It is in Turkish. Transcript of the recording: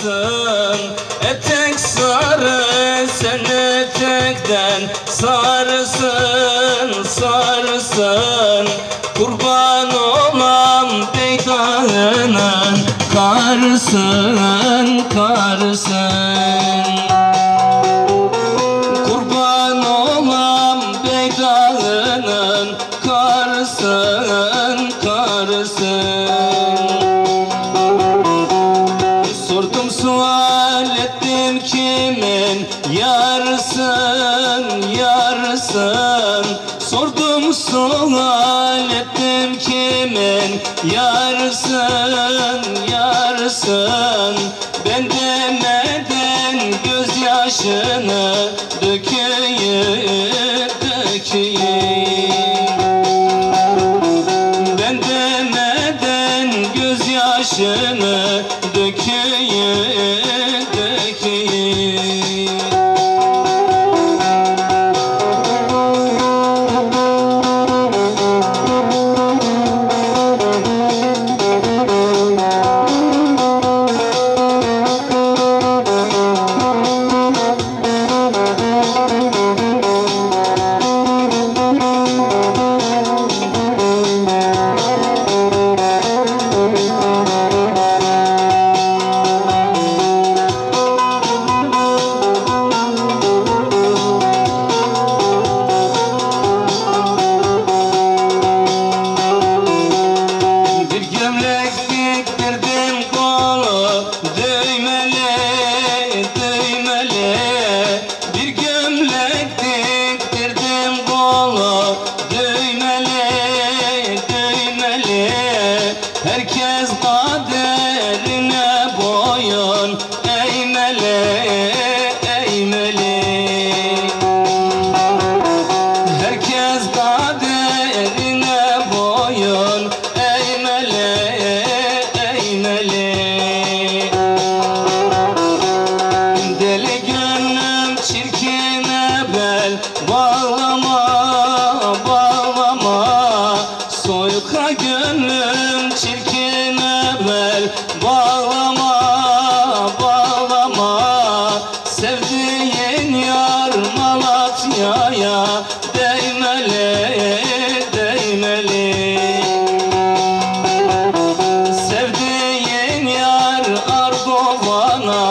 sarısın Etek sarı seni tekten sarısın sarısın Kurban olam beydağının karısın karısın sual ettim kimin yarısın yarısın? Sordum sual ettim kimin yarısın yarısın? Ben demeden gözyaşını dökeyim Herkes daha Gülüm çirkin emel bağlama bağlama. Sevdiğin yar Malatya'ya değmeli değmeli. Sevdiğin yar Ardovan'a